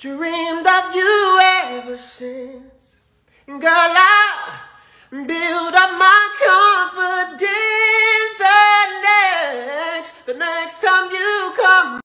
dreamed of you ever since. Girl, I build up my confidence the next, the next time you come